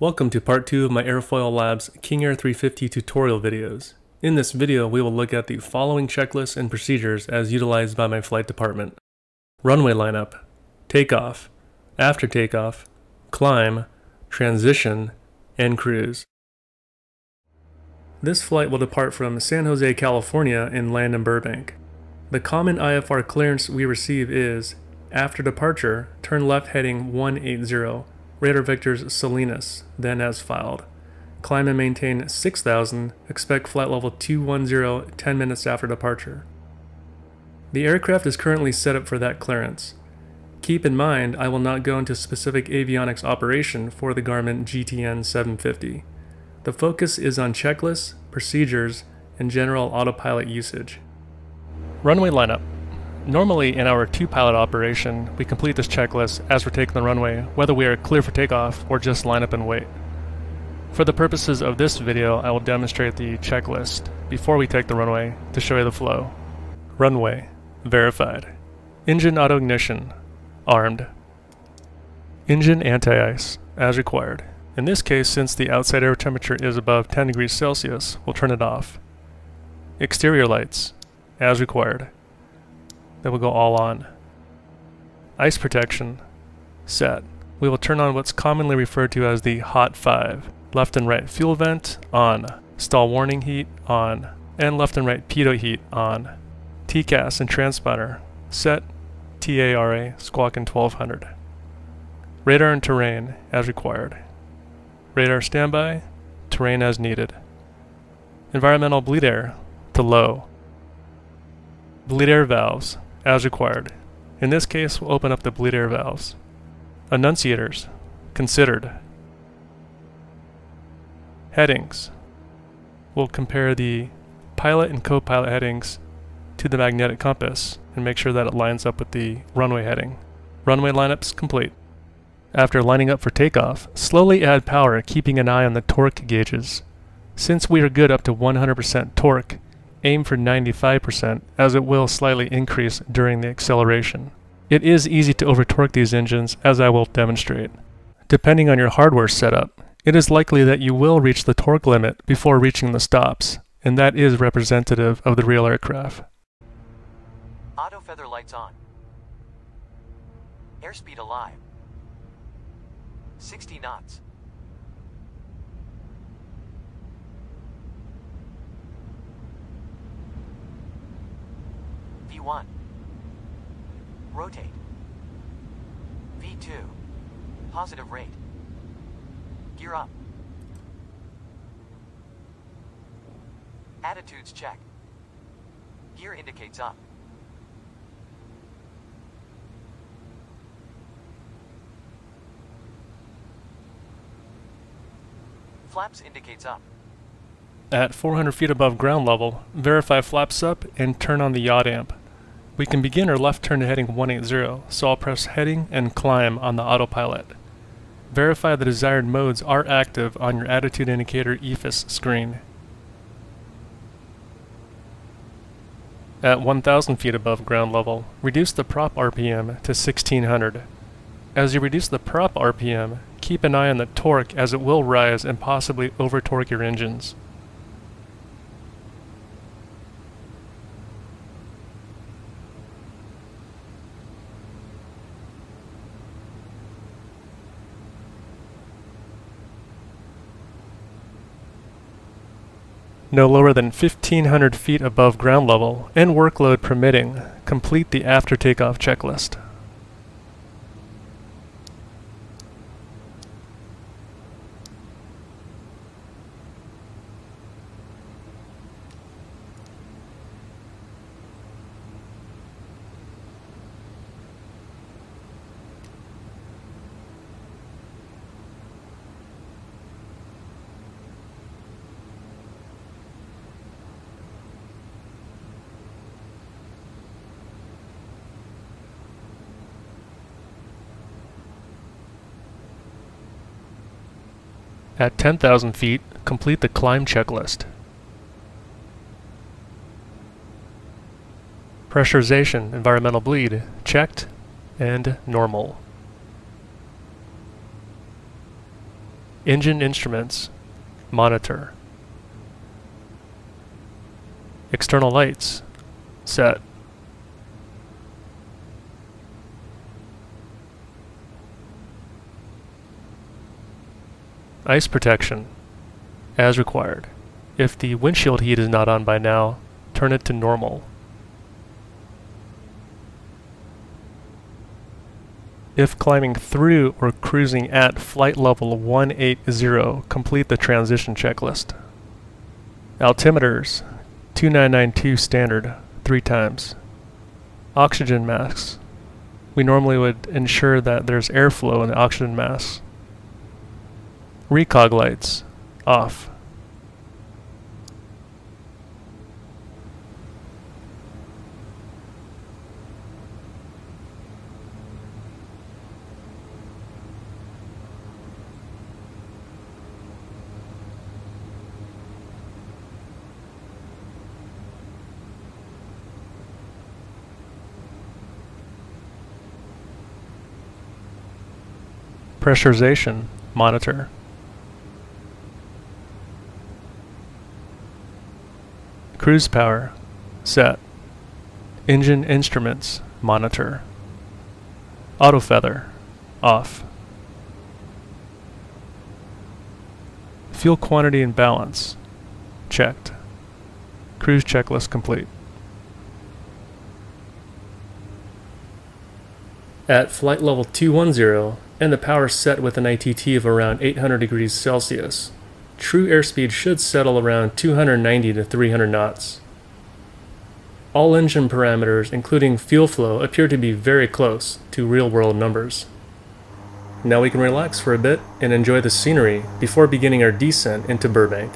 Welcome to part 2 of my Airfoil Labs King Air 350 tutorial videos. In this video, we will look at the following checklists and procedures as utilized by my flight department. Runway lineup, takeoff, after takeoff, climb, transition, and cruise. This flight will depart from San Jose, California and land in Burbank. The common IFR clearance we receive is, after departure, turn left heading 180, Radar vectors Salinas, then as filed. Climb and maintain 6000, expect flight level 210 10 minutes after departure. The aircraft is currently set up for that clearance. Keep in mind, I will not go into specific avionics operation for the Garmin GTN 750. The focus is on checklists, procedures, and general autopilot usage. Runway lineup. Normally, in our two pilot operation, we complete this checklist as we're taking the runway, whether we are clear for takeoff or just line up and wait. For the purposes of this video, I will demonstrate the checklist before we take the runway to show you the flow. Runway, verified. Engine auto ignition, armed. Engine anti-ice, as required. In this case, since the outside air temperature is above 10 degrees Celsius, we'll turn it off. Exterior lights, as required. Then we'll go all on. Ice protection, set. We will turn on what's commonly referred to as the hot 5. Left and right fuel vent, on. Stall warning heat, on. And left and right pitot heat, on. TCAS and transponder, set. TARA, squawk in 1200. Radar and terrain, as required. Radar standby, terrain as needed. Environmental bleed air, to low. Bleed air valves, as required. In this case, we'll open up the bleed air valves. Annunciators, considered. Headings. We'll compare the pilot and co-pilot headings to the magnetic compass and make sure that it lines up with the runway heading. Runway lineups complete. After lining up for takeoff, slowly add power keeping an eye on the torque gauges. Since we are good up to 100% torque, aim for 95% as it will slightly increase during the acceleration. It is easy to overtorque these engines as I will demonstrate. Depending on your hardware setup, it is likely that you will reach the torque limit before reaching the stops, and that is representative of the real aircraft. Auto feather lights on. Airspeed alive. 60 knots. V1. Rotate. V2. Positive rate. Gear up. Attitudes check. Gear indicates up. Flaps indicates up. At 400 feet above ground level, verify flaps up and turn on the yaw damp. We can begin our left turn to heading 180, so I'll press heading and climb on the autopilot. Verify the desired modes are active on your attitude indicator EFIS screen. At 1000 feet above ground level, reduce the prop RPM to 1600. As you reduce the prop RPM, keep an eye on the torque as it will rise and possibly over torque your engines. No lower than 1500 feet above ground level, and workload permitting, complete the after takeoff checklist. At 10,000 feet, complete the climb checklist. Pressurization, environmental bleed, checked and normal. Engine instruments, monitor. External lights, set. Ice protection, as required. If the windshield heat is not on by now, turn it to normal. If climbing through or cruising at flight level 180, complete the transition checklist. Altimeters, 2992 standard, three times. Oxygen masks. We normally would ensure that there's airflow in the oxygen masks. Recog lights, off. Pressurization monitor. Cruise power set. Engine instruments monitor. Auto feather off. Fuel quantity and balance checked. Cruise checklist complete. At flight level 210, and the power set with an ITT of around 800 degrees Celsius. True airspeed should settle around 290 to 300 knots. All engine parameters, including fuel flow, appear to be very close to real-world numbers. Now we can relax for a bit and enjoy the scenery before beginning our descent into Burbank.